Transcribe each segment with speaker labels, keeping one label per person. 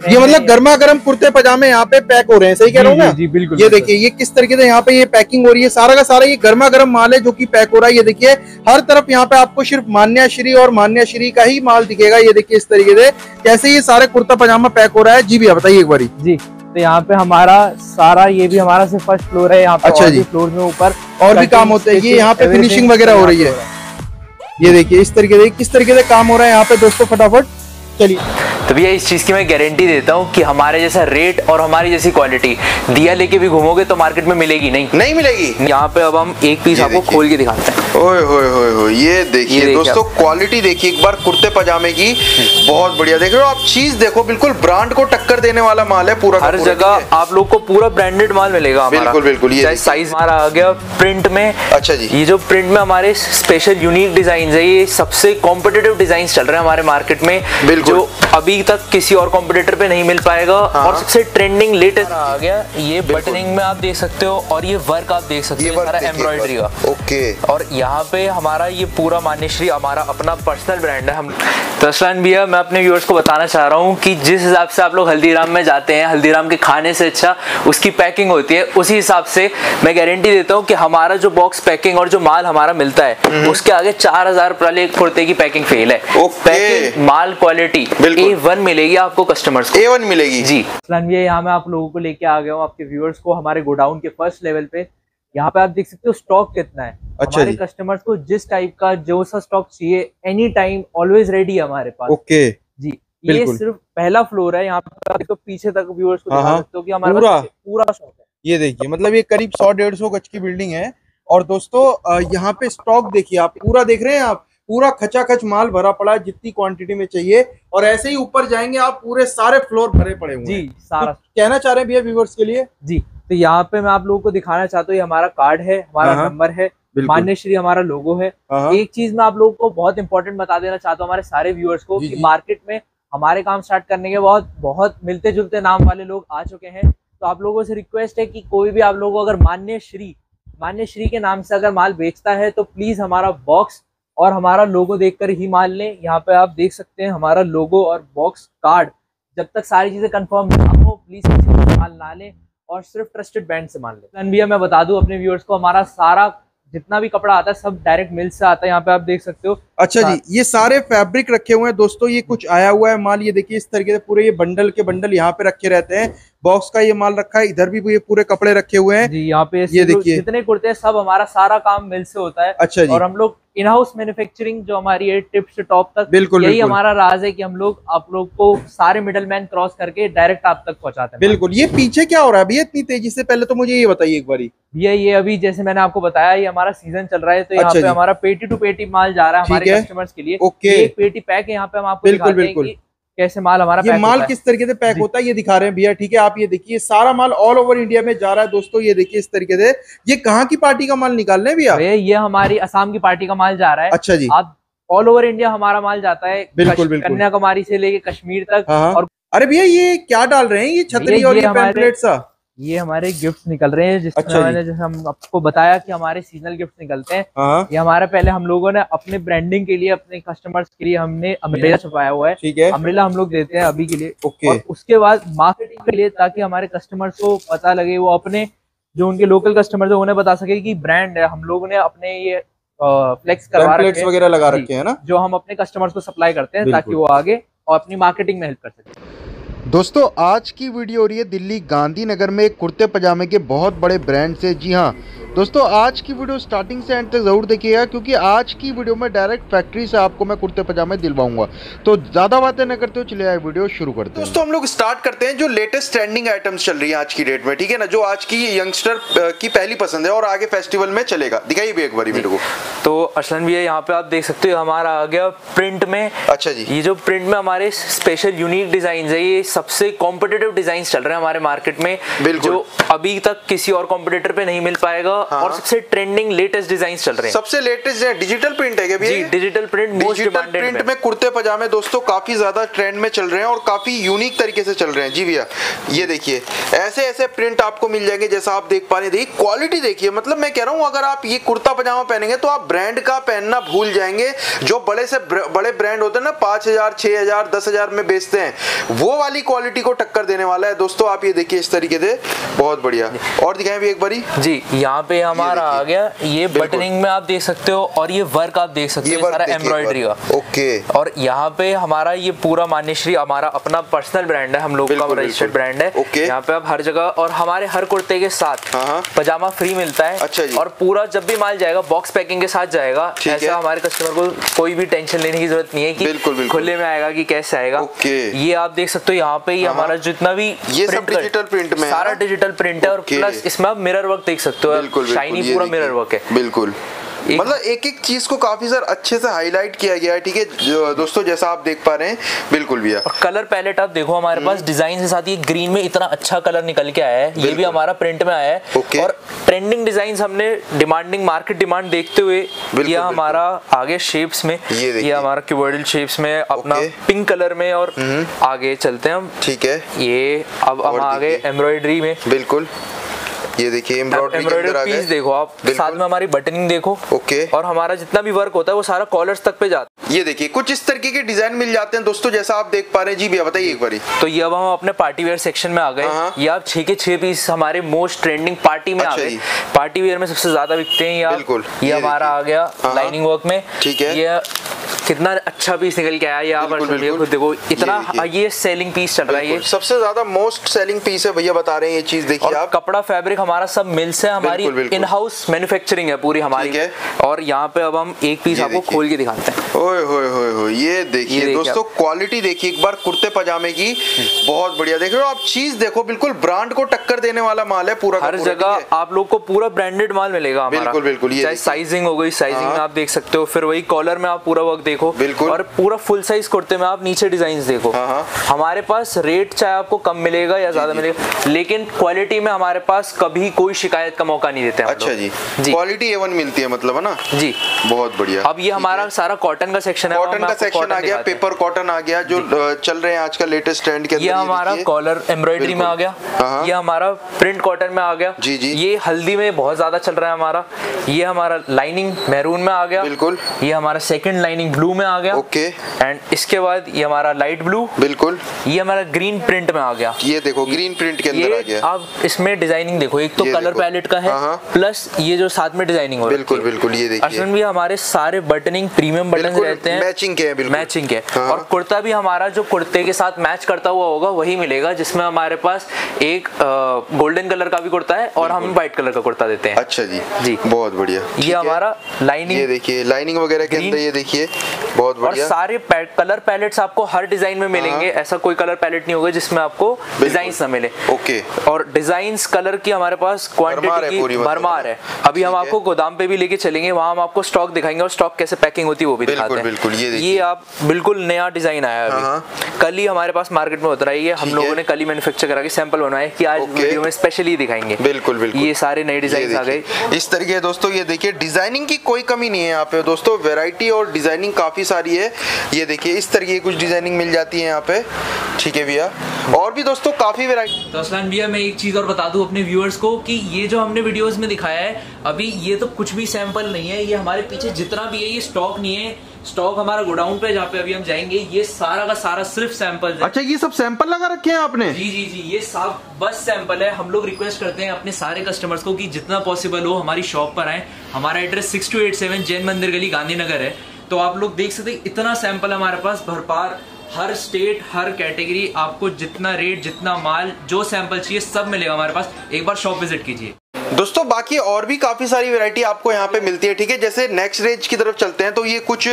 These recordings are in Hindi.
Speaker 1: ये मतलब गर्मा गर्म कुर्ते पजामे यहाँ पे पैक हो रहे हैं सही कह रहा हूँ
Speaker 2: जी,
Speaker 1: ना?
Speaker 2: जी, बिल्कुल
Speaker 1: ये देखिए ये किस तरीके से यहाँ पे ये पैकिंग हो रही है सारा का सारा ये गर्मा गर्म माल है जो कि पैक हो रहा है। ये देखिए हर तरफ़ यहाँ पे आपको सिर्फ़ मान्या श्री और मान्या श्री का ही माल दिखेगा ये देखिए इस तरीके से कैसे ये सारे कुर्ता पजामा पैक हो रहा है। जी भैया बताइए एक बार।
Speaker 2: जी तो यहाँ पे हमारा सारा ये भी हमारा सिर्फ़ फ़र्स्ट फ्लोर है यहाँ पे
Speaker 1: अच्छा जी।
Speaker 2: फ्लोर में ऊपर
Speaker 1: और भी काम होते हैं। ये यहाँ पे फिनिशिंग वगैरह हो रही है। ये देखिए इस तरीके से किस तरीके से काम हो रहा है यहाँ पे दोस्तों फटाफट। चलिए।
Speaker 3: तो भैया इस चीज़ की मैं गारंटी देता हूँ कि हमारे जैसा रेट और हमारी जैसी क्वालिटी दिया लेके भी घूमोगे तो मार्केट में मिलेगी नहीं?
Speaker 4: नहीं मिलेगी।
Speaker 3: यहाँ पे अब हम एक पीस आपको खोल के दिखाते हैं।
Speaker 4: ओए होए होए होए ये देखिए दोस्तों क्वालिटी देखिए एक बार कुर्ते पजामे की बहुत बढ़िया। देख रहे हो आप चीज़ देखो बिल्कुल ब्रांड को टक्कर देने वाला माल है पूरा
Speaker 3: हर जगह आप लोग को पूरा ब्रांडेड माल मिलेगा
Speaker 4: बिल्कुल, बिल्कुल, ये
Speaker 3: साइज़ हमारा आ गया प्रिंट में
Speaker 4: अच्छा जी।
Speaker 3: ये जो प्रिंट में हमारे स्पेशल यूनिक डिज़ाइन है ये सबसे कॉम्पिटेटिव डिज़ाइन चल रहे हैं हमारे मार्केट में। जो अभी तक किसी और कॉम्पिटिटर पे नहीं मिल पाएगा।
Speaker 4: हाँ।
Speaker 3: और सबसे ट्रेंडिंग लेटेस्ट आ गया ये बटनिंग में आप देख सकते हो और ये वर्क आप देख सकते हो एम्ब्रॉयडरी का।
Speaker 4: ओके
Speaker 3: और यहाँ पे हमारा ये पूरा मान्यश्री हमारा अपना पर्सनल ब्रांड है। हम तो असलान भैया मैं अपने व्यूअर्स को बताना चाह रहा हूँ कि जिस हिसाब से आप लोग हल्दीराम में जाते हैं हल्दीराम के खाने से अच्छा उसकी पैकिंग होती है उसी हिसाब से मैं गारंटी देता हूँ कि हमारा जो बॉक्स पैकिंग और जो माल हमारा मिलता है उसके आगे चार हज़ार कुर्ते की पैकिंग फेल है। पैकिंग माल क्वालिटी ए वन मिलेगी आपको कस्टमर्स को।
Speaker 4: ए वन मिलेगी।
Speaker 3: जी।
Speaker 2: असलन भैया यहाँ मैं आप लोगों को लेके आ गया हूँ आपके व्यूअर्स को हमारे गोडाउन के फ़र्स्ट लेवल पे। यहाँ पे आप देख सकते हो स्टॉक कितना है।
Speaker 1: अच्छा
Speaker 2: हमारे कस्टमर्स को जिस टाइप का जो सा स्टॉक चाहिए एनी टाइम ऑलवेज रेडी है हमारे पास।
Speaker 1: ओके।
Speaker 2: जी ये सिर्फ़ पहला फ्लोर है यहाँ पे आप तो पीछे तक व्यूअर्स को
Speaker 1: हाँ,
Speaker 2: दिखा
Speaker 1: हाँ।
Speaker 2: सकते हो कि हमारे
Speaker 1: पूरा?
Speaker 2: पूरा स्टॉक है।
Speaker 1: ये देखिए मतलब ये करीब सौ डेढ़ सौ गज की बिल्डिंग है। और दोस्तों यहाँ पे स्टॉक देखिए आप पूरा देख रहे हैं आप? पूरा खचाखच माल भरा पड़ा है जितनी क्वांटिटी में चाहिए। और ऐसे ही ऊपर जाएँगे आप पूरे सारे फ्लोर भरे पड़े हुए
Speaker 2: जी सारा
Speaker 1: तो कहना चाह रहे हैं भैया व्यूवर्स के लिए?
Speaker 2: जी। तो यहाँ पे मैं आप लोगों को दिखाना चाहता हूँ ये हमारा कार्ड है हमारा
Speaker 1: हाँ, हाँ।
Speaker 2: नंबर है
Speaker 1: बिल्कुल।
Speaker 2: मान्यश्री हमारा लोगो है।
Speaker 1: हाँ, हाँ।
Speaker 2: एक चीज़ मैं आप लोगों को बहुत इंपॉर्टेंट बता देना चाहता हूँ हमारे सारे व्यूअर्स को कि मार्केट में हमारे काम स्टार्ट करने के बाद बहुत मिलते जुलते नाम वाले लोग आ चुके हैं। तो आप लोगों से रिक्वेस्ट है कि कोई भी आप लोगों को अगर मान्य श्री मान्य श्री के नाम से अगर माल बेचता है तो प्लीज़ हमारा बॉक्स और हमारा लोगो देखकर ही माल लें। यहाँ पे आप देख सकते हैं हमारा लोगो और बॉक्स कार्ड जब तक सारी चीज़ें कंफर्म ना हो प्लीज़ किसी माल ना लें। और सिर्फ़ ट्रस्टेड ब्रांड से मान लें। भैया मैं बता दूँ अपने व्यूअर्स को, हमारा सारा जितना भी कपड़ा आता है, सब डायरेक्ट मिल से आता है। यहाँ पे आप देख सकते हो
Speaker 1: अच्छा जी ये सारे फैब्रिक रखे हुए हैं। दोस्तों ये कुछ आया हुआ है माल ये देखिए इस तरीके से पूरे ये बंडल के बंडल यहाँ पे रखे रहते हैं। बॉक्स का ये माल रखा है इधर भी ये पूरे कपड़े रखे हुए हैं।
Speaker 2: जी यहाँ पे
Speaker 1: ये देखिए।
Speaker 2: जितने कुर्ते हैं सब हमारा सारा काम मिल से होता है।
Speaker 1: अच्छा जी।
Speaker 2: और हम लोग इन हाउस मैन्युफैक्चरिंग जो हमारी है टिप से टॉप तक
Speaker 1: बिल्कुल
Speaker 2: यही
Speaker 1: बिल्कुल।
Speaker 2: हमारा राज है कि हम लोग आप लोग को सारे मिडल मैन क्रॉस करके डायरेक्ट आप तक पहुंचाते हैं।
Speaker 1: बिल्कुल। ये पीछे क्या हो रहा है? भैया इतनी तेज़ी से पहले तो मुझे ये बताइए एक बारी।
Speaker 2: ये ये अभी जैसे मैंने आपको बताया ये हमारा सीज़न चल रहा है तो यहाँ
Speaker 1: अच्छा
Speaker 2: पे हमारा पेटी टू पेटी माल जा रहा है
Speaker 1: ठीक
Speaker 2: हमारे
Speaker 1: है।
Speaker 2: कस्टमर्स के लिए।
Speaker 1: ओके।
Speaker 2: एक पेटी पैक है यहाँ पे हम आपको
Speaker 1: बिल्कुल, बिल्कुल।
Speaker 2: कैसे माल हमारा
Speaker 1: ये माल किस तरीके से पैक होता है ये दिखा रहे हैं भैया ठीक है? आप ये देखिए सारा माल ऑल ओवर इंडिया में जा रहा है दोस्तों ये देखिए इस तरीके से। ये कहाँ की पार्टी का माल निकाल रहे हैं भैया?
Speaker 2: ये हमारी असम की पार्टी का माल जा रहा है।
Speaker 1: अच्छा जी।
Speaker 2: आप ऑल ओवर इंडिया हमारा माल जाता है
Speaker 1: बिल्कुल, बिल्कुल।
Speaker 2: कन्याकुमारी से लेके कश्मीर तक
Speaker 1: हाँ हाँ।
Speaker 2: और-
Speaker 1: अरे भैया ये क्या डाल रहे हैं? ये छतरी और
Speaker 2: ये
Speaker 1: पैम्पलेट सा।
Speaker 2: ये हमारे गिफ्ट्स निकल रहे हैं जिसमें
Speaker 1: अच्छा
Speaker 2: मैंने जैसे हम आपको बताया कि हमारे सीजनल गिफ्ट्स निकलते हैं।
Speaker 1: हाँ।
Speaker 2: ये हमारे पहले हम लोगों ने अपने ब्रांडिंग के लिए अपने कस्टमर्स के लिए हमने अम्ब्रेला छपाया हुआ है।
Speaker 1: ठीक है।
Speaker 2: अम्ब्रेला हम लोग देते हैं अभी के लिए।
Speaker 1: ओके
Speaker 2: और उसके बाद मार्केटिंग के लिए ताकि हमारे कस्टमर्स को पता लगे वो अपने जो उनके लोकल कस्टमर्स है उन्हें बता सके की ब्रांड है। हम लोगों ने अपने ये फ्लेक्स करवा रखे
Speaker 1: वगैरह लगा रखे हैं ना?
Speaker 2: जो हम अपने कस्टमर्स को सप्लाई करते हैं ताकि वो आगे और अपनी मार्केटिंग में हेल्प कर सके।
Speaker 5: दोस्तों, आज की वीडियो हो रही है दिल्ली गांधीनगर में कुर्ते पजामे के बहुत बड़े ब्रांड से। जी हाँ दोस्तों आज की वीडियो स्टार्टिंग से एंड तक ज़रूर देखिएगा क्योंकि आज की वीडियो में डायरेक्ट फैक्ट्री से आपको मैं कुर्ते पजामे दिलवाऊँगा। तो ज़्यादा बातें न करते हुए चले आए वीडियो शुरू करते हैं।
Speaker 4: दोस्तों हम लोग स्टार्ट करते हैं जो लेटेस्ट ट्रेंडिंग आइटम्स चल रही है आज की डेट में ठीक है ना? जो आज की यंगस्टर की पहली पसंद है और आगे फेस्टिवल में चलेगा। दिखाई भी एक बार मेरे को।
Speaker 3: तो अरसलन भैया यहाँ पे आप देख सकते हो हमारा आ गया प्रिंट में।
Speaker 4: अच्छा जी।
Speaker 3: ये जो प्रिंट में हमारे स्पेशल यूनिक डिज़ाइन है ये सबसे कॉम्पिटेटिव डिज़ाइन चल रहे हैं हमारे मार्केट में
Speaker 4: बिल्कुल।
Speaker 3: जो अभी तक किसी और कॉम्पिटेटर पे नहीं मिल पाएगा।
Speaker 2: और सबसे ट्रेंडिंग लेटेस्ट डिज़ाइन चल रहे हैं।
Speaker 4: सबसे लेटेस्ट है डिजिटल प्रिंट है क्या
Speaker 2: जी digital print most
Speaker 4: digital
Speaker 2: demanded
Speaker 4: print में। कुर्ते पजामे दोस्तों काफ़ी ज़्यादा ट्रेंड में चल रहे हैं और काफ़ी यूनिक तरीके से चल रहे हैं। जी भैया ये देखिए ऐसे ऐसे प्रिंट आपको मिल जाएँगे जैसा आप देख पा रहे हैं। देखिए क्वालिटी देखिए मतलब मैं कह रहा हूँ अगर आप ये कुर्ता पजामा पहनेंगे तो आप ब्रांड का पहनना भूल जाएँगे। जो बड़े से बड़े ब्रांड होते हैं ना पाँच हज़ार छह हज़ार दस हज़ार में बेचते हैं वो वाली क्वालिटी को टक्कर देने वाला है। दोस्तों आप ये देखिए इस तरीके से बहुत बढ़िया। और दिखाएँ भी एक बारी।
Speaker 2: जी यहाँ पे हमारा आ गया। ये बटनिंग में आप देख सकते हो और ये वर्क आप देख सकते हो सारा एम्ब्रॉयडरी का।
Speaker 4: ओके।
Speaker 2: और यहाँ पे हमारा ये पूरा मान्यश्री हमारा अपना पर्सनल ब्रांड है हम लोग का रजिस्टर्ड ब्रांड है।
Speaker 4: ओके।
Speaker 2: यहाँ पे आप हर जगह और हमारे हर कुर्ते के साथ
Speaker 4: हाँ, हाँ।
Speaker 2: पजामा फ्री मिलता है।
Speaker 4: अच्छा जी।
Speaker 2: और पूरा जब भी माल जाएगा बॉक्स पैकिंग के साथ जाएगा ऐसा हमारे कस्टमर को कोई भी टेंशन लेने की ज़रूरत नहीं है कि
Speaker 4: बिल्कुल, बिल्कुल।
Speaker 2: खुले में आएगा कि कैसे आएगा। ये आप देख सकते हो यहाँ पे
Speaker 4: हाँ,
Speaker 2: हमारा जितना भी
Speaker 4: ये सब
Speaker 2: print कर-
Speaker 4: में
Speaker 2: सारा डिजिटल प्रिंट है और प्लस इसमें आप मिरर वर्क देख सकते हो।
Speaker 4: बिल्कुल
Speaker 2: शाइनी पूरा मिरर वर्क है।
Speaker 4: बिल्कुल।
Speaker 2: एक-
Speaker 4: मतलब एक एक चीज़ को काफ़ी सर अच्छे से हाईलाइट किया गया है ठीक है? दोस्तों जैसा आप देख पा रहे हैं बिल्कुल भैया।
Speaker 2: और कलर पैलेट आप देखो हमारे पास डिज़ाइन के साथ ये ग्रीन में इतना अच्छा कलर निकल के आया है। ये भी हमारा प्रिंट में आया है।
Speaker 4: ओके।
Speaker 2: और ट्रेंडिंग डिज़ाइन हमने डिमांडिंग मार्केट डिमांड देखते हुए ये हमारा आगे शेप्स में
Speaker 4: ये
Speaker 2: ये हमारा क्यूबर्डल शेप्स में अपना पिंक कलर में और आगे चलते हैं हम।
Speaker 4: ठीक है।
Speaker 2: ये अब हम आगे एम्ब्रॉयडरी में।
Speaker 4: बिल्कुल। ये देखिए एम्ब्रॉयडरी
Speaker 2: पीस देखो आप। साथ में हमारी बटनिंग देखो।
Speaker 4: ओके।
Speaker 2: और हमारा जितना भी वर्क होता है वो सारा कॉलर्स तक पे जाता है।
Speaker 4: ये देखिए कुछ इस तरीके के डिज़ाइन मिल जाते हैं दोस्तों जैसा आप देख पा रहे हैं। जी भैया बताइए एक बार।
Speaker 2: तो ये अब हम अपने पार्टी वेयर सेक्शन में आ गए।
Speaker 4: हाँ।
Speaker 2: ये आप छह के छह पीस हमारे मोस्ट ट्रेंडिंग पार्टी में आ
Speaker 4: अच्छा
Speaker 2: गए। पार्टी वेयर में सबसे ज़्यादा बिकते हैं ये
Speaker 4: बिल्कुल,
Speaker 2: ये हमारा आ गया
Speaker 4: हाँ।
Speaker 2: लाइनिंग वर्क में।
Speaker 4: ठीक है।
Speaker 2: ये कितना अच्छा पीस निकल के आया ये आप। खुद देखो इतना
Speaker 4: ये।
Speaker 2: ये। सेलिंग पीस चल रहा है ये।
Speaker 4: सबसे ज़्यादा मोस्ट सेलिंग पीस है भैया बता रहे हैं ये चीज़ देखिए आप।
Speaker 2: कपड़ा फैब्रिक हमारा सब मिल से हमारी। इन हाउस मैन्युफैक्चरिंग है पूरी हमारी।
Speaker 4: है।
Speaker 2: और यहाँ पे अब हम एक पीस आपको खोल के दिखाते हैं।
Speaker 4: ओए होए होए होए ये देखिए दोस्तों क्वालिटी देखिए एक बार कुर्ते पजामे की बहुत बढ़िया। देख रहे हो आप चीज़ देखो बिल्कुल ब्रांड को टक्कर देने वाला माल है पूरा
Speaker 2: हर जगह आप लोग को पूरा ब्रांडेड माल मिलेगा
Speaker 4: बिल्कुल, बिल्कुल, ये
Speaker 2: साइजिंग हो गई साइजिंग
Speaker 4: हाँ।
Speaker 2: आप देख सकते हो फिर वही कॉलर में आप पूरा वर्क देखो
Speaker 4: बिल्कुल।
Speaker 2: और पूरा फुल साइज़ कुर्ते में आप नीचे डिज़ाइन देखो।
Speaker 4: हाँ, हाँ।
Speaker 2: हमारे पास रेट चाहे आपको कम मिलेगा या ज़्यादा मिलेगा लेकिन क्वालिटी में हमारे पास कभी कोई शिकायत का मौका नहीं देते हम
Speaker 4: अच्छा जी।
Speaker 2: जी।
Speaker 4: क्वालिटी एवन मिलती है मतलब है ना?
Speaker 2: जी।
Speaker 4: बहुत बढ़िया।
Speaker 2: अब ये हमारा सारा कॉटन का सेक्शन है
Speaker 4: कॉटन का सेक्शन आ गया पेपर कॉटन आ गया जो चल रहे हैं आजकल लेटेस्ट ट्रेंड के अंदर
Speaker 2: ये हमारा कॉलर एम्ब्रॉयडरी में आ गया।
Speaker 4: हाँ।
Speaker 2: ये हमारा प्रिंट कॉटन में आ गया।
Speaker 4: जी, जी।
Speaker 2: ये हल्दी में बहुत ज़्यादा चल रहा है हमारा। ये हमारा लाइनिंग मैरून में आ गया।
Speaker 4: बिल्कुल।
Speaker 2: ये हमारा सेकंड लाइनिंग ब्लू में आ गया।
Speaker 4: ओके।
Speaker 2: एंड इसके बाद ये हमारा लाइट ब्लू
Speaker 4: बिल्कुल।
Speaker 2: ये हमारा ग्रीन प्रिंट में आ गया।
Speaker 4: ये देखो ग्रीन प्रिंट के अंदर आ गया।
Speaker 2: आप इसमें डिज़ाइनिंग देखो एक तो कलर पैलेट का है
Speaker 4: हाँ, हाँ।
Speaker 2: प्लस ये जो साथ में डिज़ाइनिंग हो
Speaker 4: बिल्कुल बिल्कुल ये देखिए।
Speaker 2: अर्शन भी हमारे सारे बटनिंग प्रीमियम बटन रहते हैं।
Speaker 4: मैचिंग के हैं
Speaker 2: मैचिंग के।
Speaker 4: हाँ।
Speaker 2: और कुर्ता भी हमारा जो कुर्ते के साथ मैच करता हुआ होगा वही मिलेगा जिसमें हमारे पास एक गोल्डन कलर का भी कुर्ता है और हम व्हाइट कलर का कुर्ता देते हैं।
Speaker 4: अच्छा जी।
Speaker 2: जी।
Speaker 4: बहुत बढ़िया।
Speaker 2: ये
Speaker 4: है।
Speaker 2: हमारा
Speaker 4: ये
Speaker 2: लाइनिंग
Speaker 4: देखिए लाइनिंग वगैरह के अंदर ये देखिए। बहुत
Speaker 2: और सारे कलर पैलेट्स आपको हर डिज़ाइन में मिलेंगे। ऐसा कोई कलर पैलेट नहीं होगा जिसमें आपको डिज़ाइन ना मिले।
Speaker 4: ओके।
Speaker 2: और डिज़ाइन कलर की हमारे पास क्वांटिटी की भरमार है। अभी हम आपको गोदाम पे भी लेके चलेंगे वहाँ हम आपको स्टॉक दिखाएँगे और स्टॉक कैसे पैकिंग होती है वो भी दिखाते हैं।
Speaker 4: बिल्कुल, ये
Speaker 2: ये आप बिल्कुल नया डिज़ाइन आया है
Speaker 4: हाँ,
Speaker 2: अभी कल ही हमारे पास मार्केट में उतरा है ये हम लोगों ने कल ही मैन्युफैक्चर करा के सैंपल बनवाए कि आज वीडियो में स्पेशली दिखाएँगे।
Speaker 4: बिल्कुल बिल्कुल।
Speaker 2: ये सारे नए डिज़ाइन आ गए।
Speaker 4: इस तरीके दोस्तों ये देखिए डिज़ाइनिंग की कोई कमी नहीं है यहाँ पे। दोस्तों वैरायटी और डिज़ाइनिंग काफ़ी सारी है। ये देखिए इस तरीके की कुछ डिज़ाइनिंग मिल जाती है यहाँ पे। ठीक है भैया। और भी दोस्तों काफ़ी वैरायटी
Speaker 6: तो असलान भैया मैं एक चीज़ और बता दूँ अपने व्यूअर्स को कि ये जो हमने वीडियोस में दिखाया है अभी ये तो कुछ भी सैंपल नहीं है। ये हमारे पीछे जितना भी है ये स्टॉक नहीं है। स्टॉक हमारा गोडाउन पे जहाँ पे अभी हम जाएँगे। ये सारा का सारा सिर्फ़ सैंपल है।
Speaker 4: अच्छा ये सब सैंपल लगा रखे हैं आपने?
Speaker 6: जी जी जी ये सब बस सैंपल है। हम लोग रिक्वेस्ट करते हैं अपने सारे कस्टमर्स को कि जितना पॉसिबल हो हमारी शॉप पर आए। हमारा address six two eight seven Jain मंदिर गली गांधीनगर है। तो आप लोग देख सकते इतना सैंपल हमारे पास, भरपार, हर स्टेट हर कैटेगरी आपको जितना रेट जितना माल, जो सैंपल चाहिए, सब मिलेगा हमारे पास। एक बार शॉप विज़िट कीजिए।
Speaker 4: दोस्तों बाकी और भी काफ़ी सारी वैरायटी आपको यहाँ पे मिलती है ठीक है? जैसे नेक्स्ट रेंज की तरफ़ चलते हैं तो ये कुछ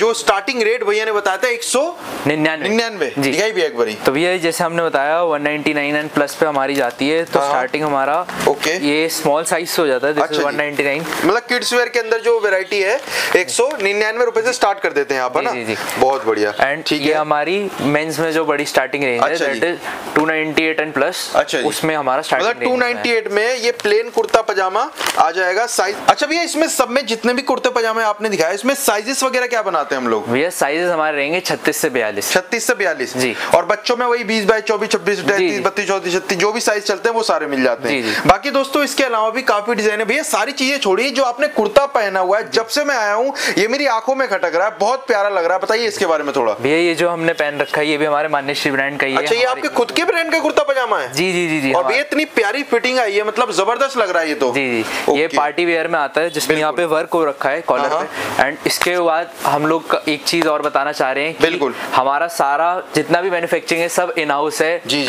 Speaker 4: जो स्टार्टिंग रेट भैया ने बताया था एक सौ
Speaker 2: निन्यानवे।
Speaker 4: भी एक बारी।
Speaker 2: तो भैया जैसे हमने बताया 199 एंड प्लस पे हमारी जाती है तो
Speaker 4: हाँ।
Speaker 2: स्टार्टिंग हमारा
Speaker 4: ओके।
Speaker 2: ये स्मॉल साइज़ से हो जाता है
Speaker 4: अच्छा।
Speaker 2: 199
Speaker 4: मतलब किड्स वेयर के अंदर जो वैरायटी है एक सौ निन्यानवे रुपए से स्टार्ट कर देते हैं आप है
Speaker 2: जी,
Speaker 4: ना। बहुत बढ़िया।
Speaker 2: एंड
Speaker 4: ठीक है।
Speaker 2: हमारी मेंस में जो बड़ी स्टार्टिंग रेंज है
Speaker 4: अच्छा
Speaker 2: दैट
Speaker 4: जी।
Speaker 2: इज़ 298 एंड प्लस
Speaker 4: अच्छा
Speaker 2: उसमें हमारा
Speaker 4: मतलब
Speaker 2: स्टार्टिंग
Speaker 4: 298 में ये प्लेन कुर्ता पजामा आ जाएगा साइज़ अच्छा भैया इसमें सब में जितने भी कुर्ते पजामे आपने दिखाया इसमें साइजेस वगैरह क्या बनाते हैं हम लोग?
Speaker 2: भैया साइजेस हमारे रहेंगे छत्तीस से बयालीस।
Speaker 4: छत्तीस से बयालीस।
Speaker 2: जी।
Speaker 4: और बच्चों में वही बीस बाईस चौबीस छब्बीस तैतीस बत्तीस चौतीस छत्तीस जो भी साइज़ चलते हैं वो सारे मिल जाते हैं। बाकी दोस्तों इसके अलावा भी काफ़ी डिज़ाइन है। भैया सारी चीज़ें छोड़िए जो आपने कुर्ता पहना हुआ है जब से मैं आया हूँ ये मेरी आँखों में खटक रहा है बहुत प्यारा लग रहा है। बताइए इसके बारे में थोड़ा।
Speaker 2: भैया ये जो हमने पहन रखा है ये भी हमारे मान्यश्री ब्रांड का ही है
Speaker 4: अच्छा ये आपके खुद के ब्रांड का कुर्ता पजामा है?
Speaker 2: जी जी जी जी
Speaker 4: और भैया इतनी प्यारी फिटिंग आई है मतलब ज़बरदस्त लग रहा है ये तो।
Speaker 2: जी जी। ये पार्टी वेयर में आता है जिसमें यहाँ पे वर्क हो रखा है कॉलर
Speaker 4: हाँ,
Speaker 2: पे। एंड इसके बाद हम लोग एक चीज़ और बताना चाह रहे हैं
Speaker 4: बिल्कुल।
Speaker 2: हमारा सारा जितना भी मैन्युफैक्चरिंग है सब इन हाउस है।
Speaker 4: जी।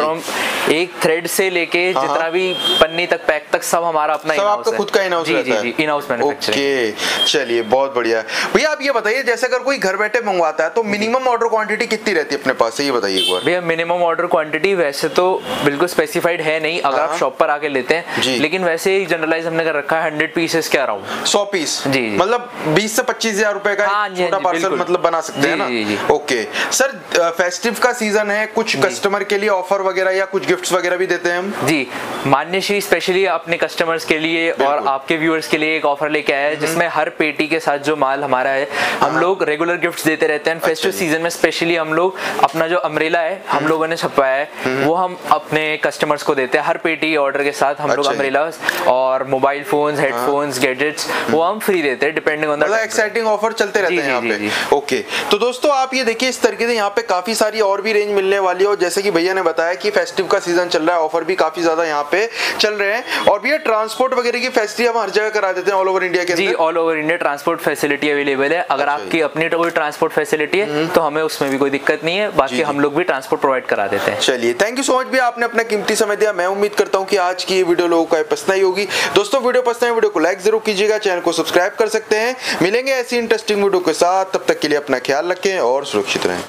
Speaker 2: एक थ्रेड से लेके
Speaker 4: हाँ,
Speaker 2: जितना
Speaker 4: हाँ।
Speaker 2: भी पन्नी तक पैक तक सब हमारा अपना
Speaker 4: सब आपका खुद का इन हाउस
Speaker 2: जी जी जी इन हाउस मैन्युफैक्चरिंग
Speaker 4: ओके चलिए बहुत बढ़िया। भैया आप ये बताइए जैसे अगर कोई घर बैठे मंगवाता है तो मिनिमम ऑर्डर क्वांटिटी कितनी रहती है अपने पास ये बताइए एक बार।
Speaker 2: भैया मिनिमम ऑर्डर क्वांटिटी वैसे तो बिल्कुल स्पेसिफाइड है नहीं अगर
Speaker 4: हाँ।
Speaker 2: आप शॉप पर आके लेते हैं। लेकिन वैसे ही जनरलाइज हमने कर रखा है हंड्रेड पीसेस के अराउंड
Speaker 4: सौ पीस
Speaker 2: जी, जी।
Speaker 4: मतलब बीस से पच्चीस हज़ार रुपए का
Speaker 2: हाँ हाँ
Speaker 4: छोटा पार्सल मतलब बना सकते हैं ना। ओके सर फेस्टिव का सीज़न है कुछ कस्टमर के लिए ऑफ़र वगैरह या कुछ गिफ्ट्स वगैरह भी देते हैं हम?
Speaker 2: जी मान्यश्री स्पेशली अपने कस्टमर्स के लिए और आपके व्यूअर्स के लिए एक ऑफ़र लेके आया है जिसमें हर पेटी के साथ जो माल हमारा है हम लोग रेगुलर गिफ्ट्स देते रहते हैं। फेस्टिव
Speaker 4: अच्छा
Speaker 2: सीज़न में स्पेशली हम लोग अपना जो अम्ब्रेला है हम लोगों ने छपवाया है वो हम अपने कस्टमर्स को देते हैं। हर पेटी ऑर्डर के साथ हम लोग
Speaker 4: अच्छा जी।
Speaker 2: अम्ब्रेला और मोबाइल फोन्स हेडफोन्स गैजेट्स वो हम फ्री देते हैं डिपेंडिंग ऑन
Speaker 4: एक्साइटिंग ऑफ़र चलते रहते हैं यहाँ पे। ओके तो दोस्तों आप ये देखिए इस तरीके से यहाँ पे काफ़ी सारी और भी रेंज मिलने वाली है और जैसे कि भैया ने बताया कि फेस्टिव का सीज़न चल रहा है ऑफ़र भी काफ़ी ज़्यादा यहाँ पे चल रहे हैं। और भैया ट्रांसपोर्ट वगैरह की फैसिलिटी हम हर जगह करा देते हैं ऑल ओवर इंडिया के
Speaker 2: जी all over India transport facility available है। अगर
Speaker 4: अच्छा
Speaker 2: आपकी अपनी कोई ट्रांसपोर्ट फैसिलिटी है तो हमें उसमें भी कोई दिक्कत नहीं है। बाकी हम लोग भी ट्रांसपोर्ट प्रोवाइड करा देते हैं।
Speaker 4: चलिए थैंक यू सो मच भी आपने अपना कीमती समय दिया। मैं उम्मीद करता हूँ कि आज की वीडियो लोगों का पसंद आई होगी। दोस्तों, वीडियो पसंद है वीडियो को लाइक ज़रूर कीजिएगा चैनल को सब्सक्राइब कर सकते हैं। मिलेंगे ऐसी इंटरेस्टिंग वीडियो के साथ। तब तक के लिए अपना ख्याल रखें और सुरक्षित रहें।